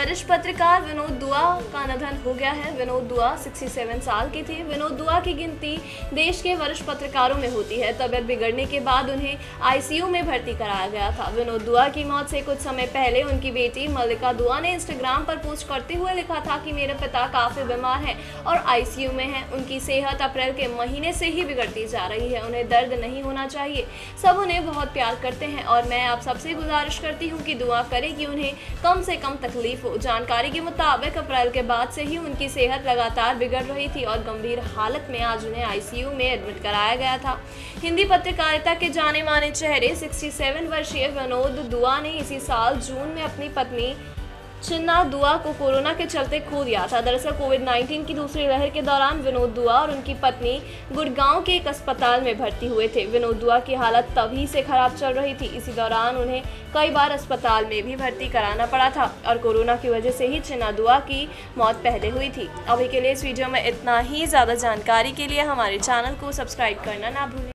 वरिष्ठ पत्रकार विनोद दुआ का निधन हो गया है। विनोद दुआ 67 साल के थे। विनोद दुआ की गिनती देश के वरिष्ठ पत्रकारों में होती है। तबियत बिगड़ने के बाद उन्हें आईसीयू में भर्ती कराया गया था। विनोद दुआ की मौत से कुछ समय पहले उनकी बेटी मल्लिका दुआ ने इंस्टाग्राम पर पोस्ट करते हुए लिखा था कि मेरे पिता काफ़ी बीमार हैं और आईसीयू में हैं। उनकी सेहत अप्रैल के महीने से ही बिगड़ती जा रही है। उन्हें दर्द नहीं होना चाहिए। सब उन्हें बहुत प्यार करते हैं और मैं आप सबसे गुजारिश करती हूँ कि दुआ करें कि उन्हें कम से कम तकलीफ़ हो। जानकारी के मुताबिक अप्रैल के बाद से ही उनकी सेहत लगातार बिगड़ रही थी और गंभीर हालत में आज उन्हें आईसीयू में एडमिट कराया गया था। हिंदी पत्रकारिता के जाने माने चेहरे 67 वर्षीय विनोद दुआ ने इसी साल जून में अपनी पत्नी चिन्ना दुआ को कोरोना के चलते खो दिया था। दरअसल कोविड 19 की दूसरी लहर के दौरान विनोद दुआ और उनकी पत्नी गुड़गांव के एक अस्पताल में भर्ती हुए थे। विनोद दुआ की हालत तभी से खराब चल रही थी। इसी दौरान उन्हें कई बार अस्पताल में भी भर्ती कराना पड़ा था और कोरोना की वजह से ही चिन्ना दुआ की मौत पहले हुई थी। अभी के लिए इस वीडियो में इतना ही। ज़्यादा जानकारी के लिए हमारे चैनल को सब्सक्राइब करना ना भूलें।